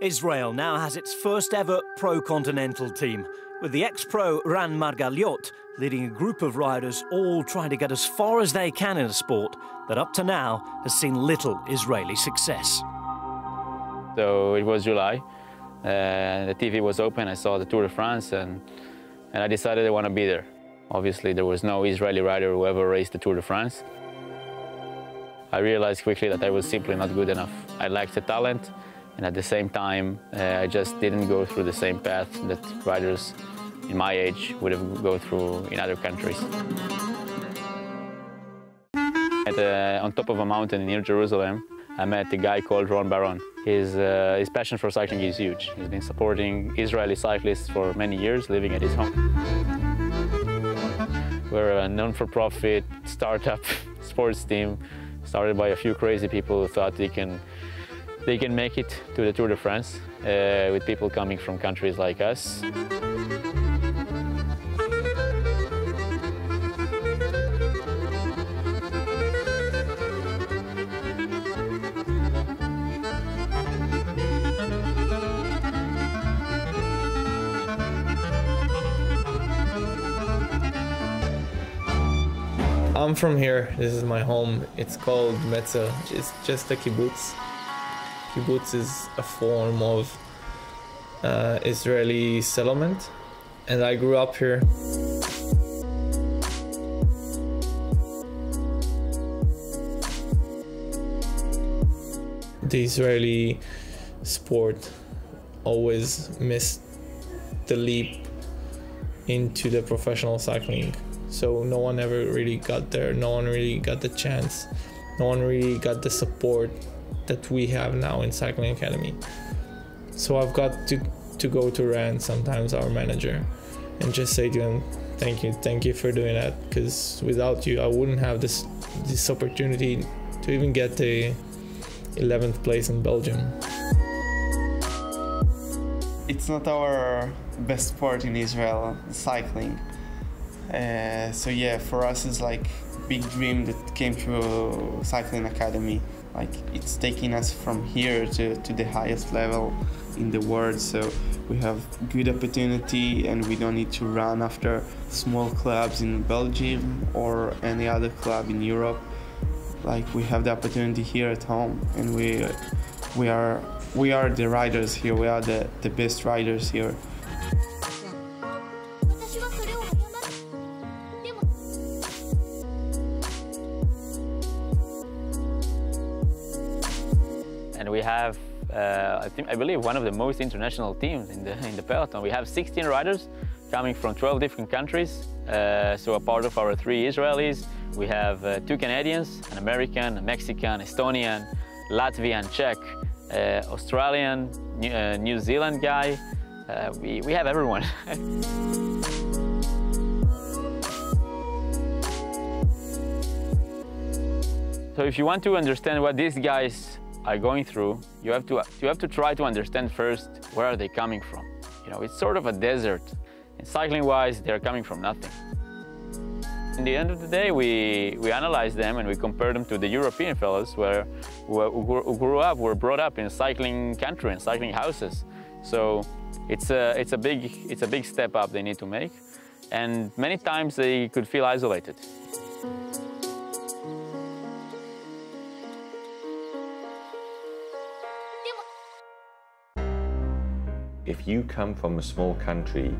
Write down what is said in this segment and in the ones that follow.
Israel now has its first ever pro continental team, with the ex pro Ran Margaliot leading a group of riders all trying to get as far as they can in a sport that up to now has seen little Israeli success. So it was July, uh, the TV was open, I saw the Tour de France, and, and I decided I want to be there. Obviously, there was no Israeli rider who ever raced the Tour de France. I realized quickly that I was simply not good enough. I lacked the talent, and at the same time, uh, I just didn't go through the same path that riders in my age would have go through in other countries. At, uh, on top of a mountain near Jerusalem, I met a guy called Ron Baron. His, uh, his passion for cycling is huge. He's been supporting Israeli cyclists for many years, living at his home. We're a non-for-profit startup sports team started by a few crazy people who thought they can, they can make it to the Tour de France uh, with people coming from countries like us. I'm from here. This is my home. It's called Metza. It's just a kibbutz. Kibbutz is a form of uh, Israeli settlement, and I grew up here. The Israeli sport always missed the leap into the professional cycling. So no one ever really got there. No one really got the chance. No one really got the support that we have now in cycling academy. So i've got to to go to Ran sometimes our manager and just say to him thank you thank you for doing that because without you i wouldn't have this this opportunity to even get the 11th place in belgium. It's not our best sport in israel cycling. Uh, so yeah, for us it's like big dream that came through cycling academy. Like it's taking us from here to, to the highest level in the world. So we have good opportunity and we don't need to run after small clubs in Belgium or any other club in Europe. Like we have the opportunity here at home and we we are we are the riders here. We are the, the best riders here. And we have, uh, I, think, I believe, one of the most international teams in the, in the peloton. We have 16 riders coming from 12 different countries. Uh, so a part of our three Israelis, we have uh, two Canadians, an American, a Mexican, Estonian, Latvian, Czech, uh, Australian, New, uh, New, Zealand guy. Uh, we, we have everyone. so if you want to understand what these guys are going through, you have to you have to try to understand first where are they coming from. You know, it's sort of a desert. And cycling-wise, they're coming from nothing. In the end of the day, we, we analyze them and we compare them to the European fellows where, who, grew up, were brought up in cycling country and cycling houses. So it's a, it's, a big, it's a big step up they need to make. And many times they could feel isolated. If you come from a small country,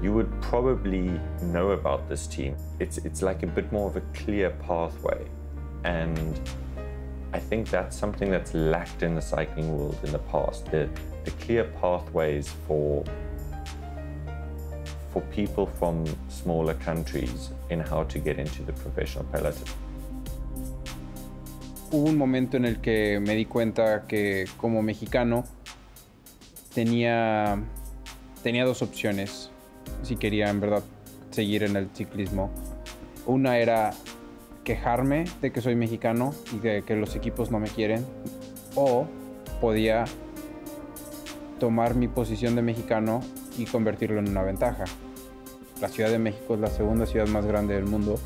you would probably know about this team. It's, it's like a bit more of a clear pathway. And I think that's something that's lacked in the cycling world in the past. The, the clear pathways for, for people from smaller countries in how to get into the professional peloton. Hubo un momento en el que me di cuenta que como mexicano tenía, tenía dos opciones si quería en verdad seguir en el ciclismo. Una era quejarme de que soy mexicano y de que los equipos no me quieren. O podía tomar mi posición de mexicano y convertirlo en una ventaja. La Ciudad de México es la segunda ciudad más grande del mundo.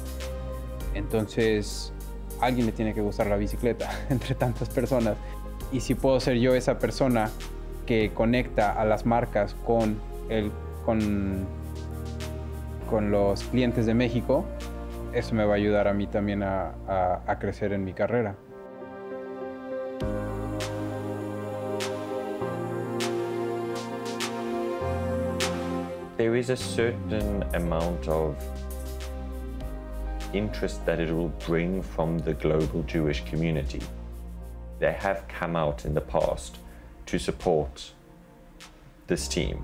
Entonces, alguien le tiene que gustar la bicicleta entre tantas personas. Y si puedo ser yo esa persona que conecta a las marcas con, el, con, con los clientes de México, eso me va a ayudar a mí también a, a, crecer en mi carrera. There is a certain amount of interest that it will bring from the global Jewish community. They have come out in the past to support this team.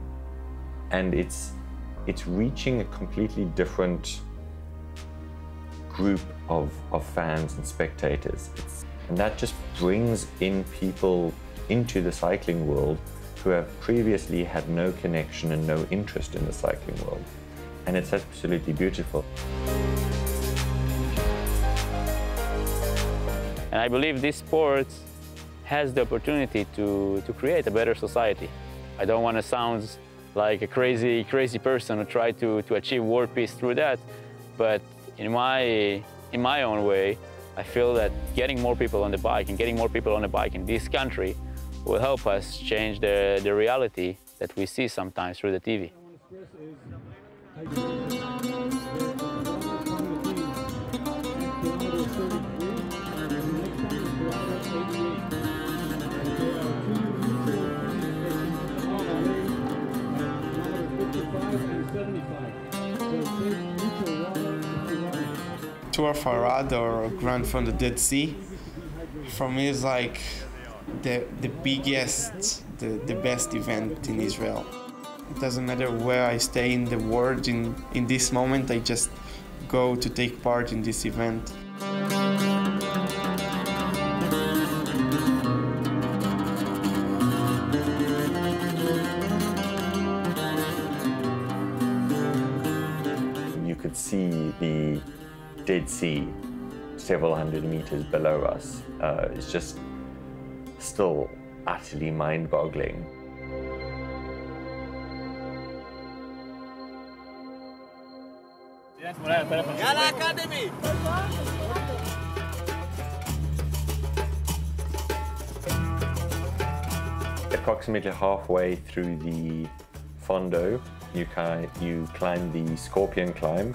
And it's it's reaching a completely different group of, of fans and spectators. It's, and that just brings in people into the cycling world who have previously had no connection and no interest in the cycling world. And it's absolutely beautiful. And I believe this sport has the opportunity to, to create a better society. I don't want to sound like a crazy, crazy person who try to, to achieve world peace through that, but in my, in my own way, I feel that getting more people on the bike and getting more people on the bike in this country will help us change the, the reality that we see sometimes through the TV. Tour of Arad or Grand from the Dead Sea, for me is like the the biggest, the, the best event in Israel. It doesn't matter where I stay in the world in, in this moment, I just go to take part in this event. You could see the Dead Sea several hundred meters below us. Uh, it's just still utterly mind boggling. Approximately halfway through the Fondo, you, ki- you climb the Scorpion Climb,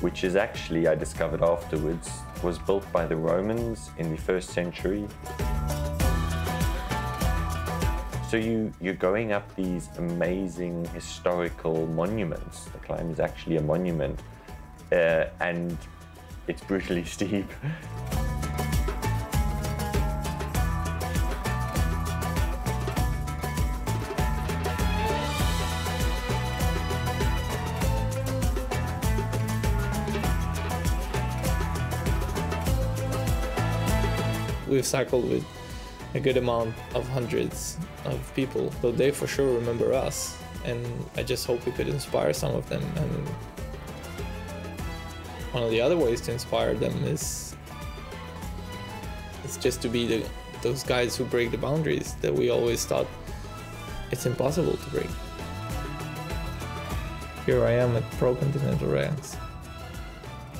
which is actually, I discovered afterwards, was built by the Romans in the first century. So you, you're going up these amazing historical monuments. The climb is actually a monument, uh, and it's brutally steep. We've cycled with a good amount of hundreds of people, so they for sure remember us. And I just hope we could inspire some of them. And one of the other ways to inspire them is it's just to be the those guys who break the boundaries that we always thought it's impossible to break. Here I am at Pro Continental ranks.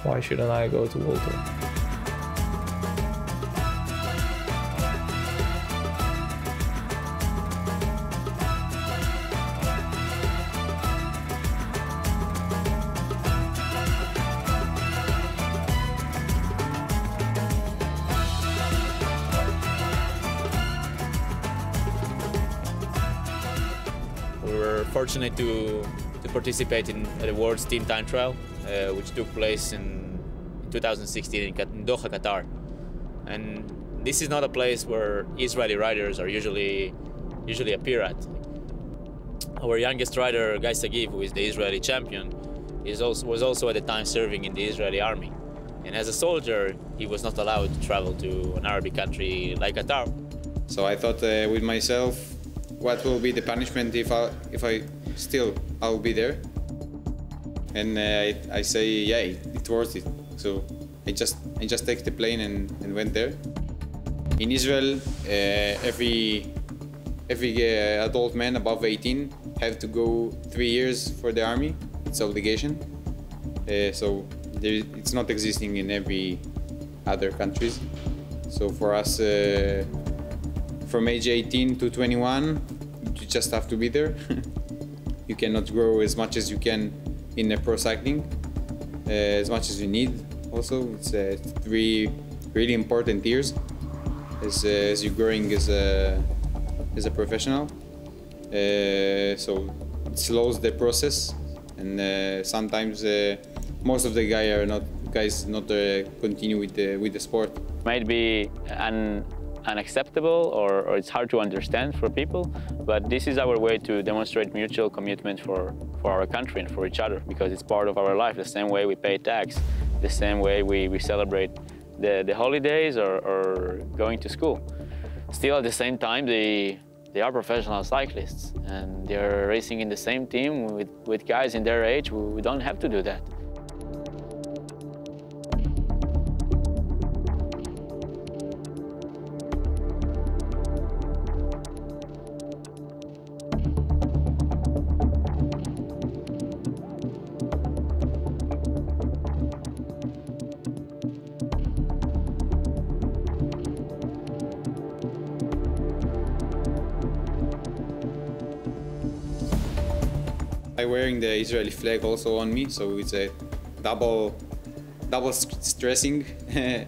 Why shouldn't I go to World fortunate to, to participate in the World's Team Time Trial, uh, which took place in 2016 in Doha, Qatar. And this is not a place where Israeli riders are usually usually appear at. Our youngest rider, Guy Sagiv, who is the Israeli champion, is also, was also at the time serving in the Israeli army. And as a soldier, he was not allowed to travel to an Arabic country like Qatar. So I thought uh, with myself, what will be the punishment if I if I still I'll be there? And uh, I, I say yeah, it, it's worth it. So I just I just take the plane and, and went there. In Israel, uh, every every uh, adult man above 18 have to go three years for the army. It's obligation. Uh, so there, it's not existing in every other countries. So for us, uh, from age 18 to 21, you just have to be there. you cannot grow as much as you can in the pro cycling, uh, as much as you need. Also, it's uh, three really important years as, uh, as you're growing as a as a professional. Uh, so it slows the process, and uh, sometimes uh, most of the guys are not guys not continue with the with the sport. Might be an unacceptable or, or, it's hard to understand for people, but this is our way to demonstrate mutual commitment for, for our country and for each other because it's part of our life, the same way we pay tax, the same way we, we celebrate the, the holidays or, or going to school. Still at the same time, they, they are professional cyclists and they're racing in the same team with, with guys in their age. We don't have to do that. I'm wearing the Israeli flag also on me, so it's a double, double stressing.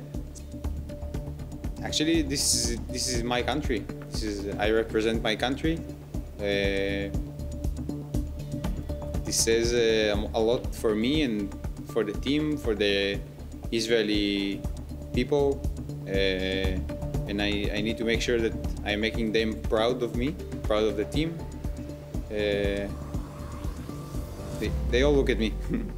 Actually, this is this is my country. This is I represent my country. Uh, this says uh, a lot for me and for the team, for the Israeli people, uh, and I, I need to make sure that I'm making them proud of me, proud of the team. They, they all look at me.